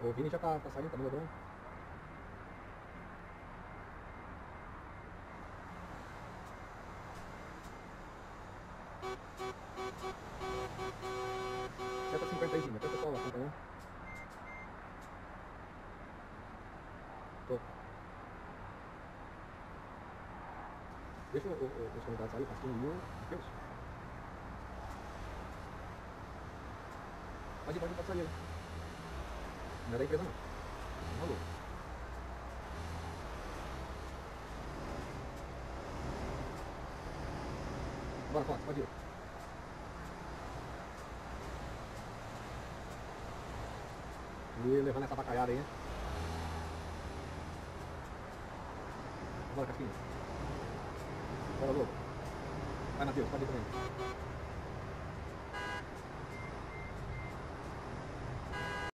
O Vini já tá, tá saindo, tá melhorando. Seta 50 aí, Vini. Até o pessoal lá, acompanhando. Tô. Deixa o, o, os convidados aí, Pastinho o Deus. Pode ir, pode ir, pode sair aí. Não é da empresa não. É louco. Bora, Fox, pode ir. E levando essa bacalhada aí. Bora, Casquinha. Bora, louco. Vai, Matheus, pode ir também.